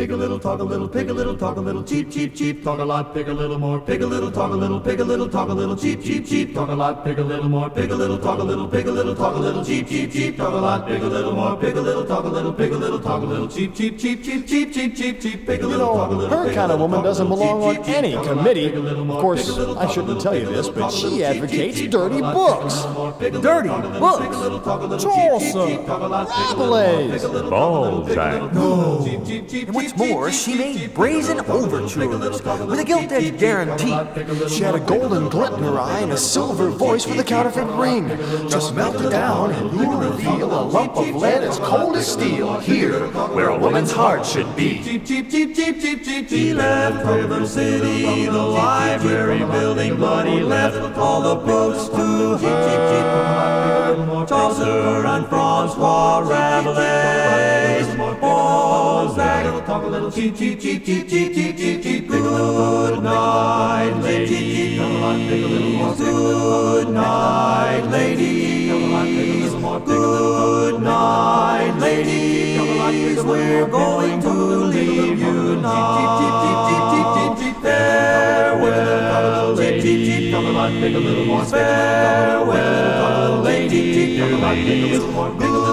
Pig a little, talk a little, pig a little, talk a little, cheap, cheap, cheap, talk a lot, pig a little more, pig a little, talk a little, pig a little, talk a little, cheap, cheap, cheap, talk a lot, pig a little more, pig a little, talk a little, pig a little, talk a little, cheap, cheap, cheap, talk a lot, pig a little more, pig a little, talk a little, pig a little, talk a little, cheap, cheep, cheep, cheep, cheep, cheep, cheep, cheap, pig a little, talk a little. Her kind of woman doesn't belong on any committee. Of course, I shouldn't tell you this, but she advocates dirty books. Dirty books. Chaucer. Rabelais. Balzac. What's more, she made brazen overtures with a gilt edged guarantee. She had a golden glint in her eye and a silver voice with a counterfeit ring. Just melt it down and you reveal a lump of lead as cold as steel here, where a woman's heart should be. He left River City, the library building, but he left all the books to her. Chaucer and Francois Rabelais. Balzac, talk a little cheep, cheep, cheep, cheep, cheep, cheep, cheep, cheep. Good night, ladies. Good night, ladies. Good night, ladies. We're going to leave you now. Farewell, ladies. Farewell, ladies. Good night,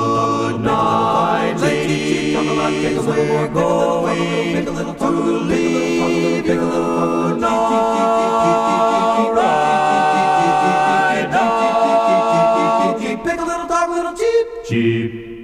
is we're going to leave you now, right now. Pick a little talk a little cheap. Cheap.